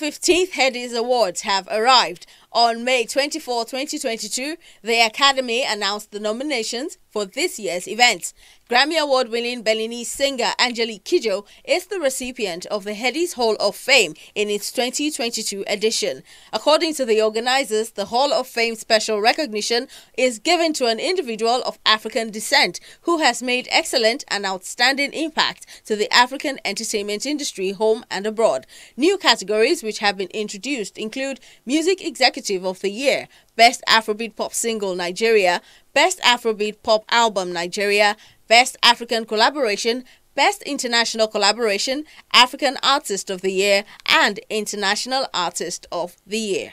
The 15th Headies Awards have arrived. On May 24, 2022, the Academy announced the nominations for this year's event. Grammy Award winning Beninese singer Angelique Kidjo is the recipient of the Headies Hall of Fame in its 2022 edition. According to the organizers, the Hall of Fame special recognition is given to an individual of African descent who has made excellent and outstanding impact to the African entertainment industry home and abroad. New categories which have been introduced include Music Executive of the Year, Best Afrobeat Pop Single Nigeria, Best Afrobeat Pop Album Nigeria, Best African Collaboration, Best International Collaboration, African Artist of the Year, and International Artist of the Year.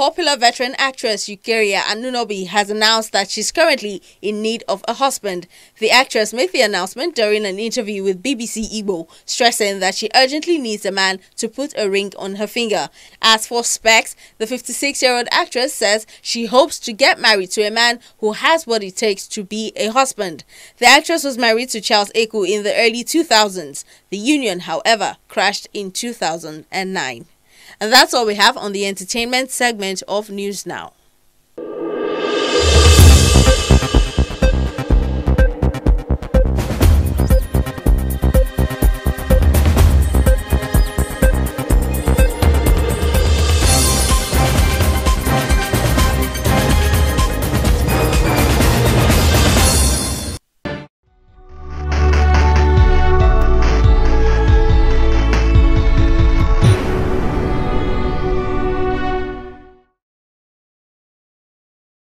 Popular veteran actress Eucharia Anunobi has announced that she's currently in need of a husband. The actress made the announcement during an interview with BBC Igbo, stressing that she urgently needs a man to put a ring on her finger. As for specs, the 56-year-old actress says she hopes to get married to a man who has what it takes to be a husband. The actress was married to Charles Eku in the early 2000s. The union, however, crashed in 2009. And that's all we have on the entertainment segment of News Now.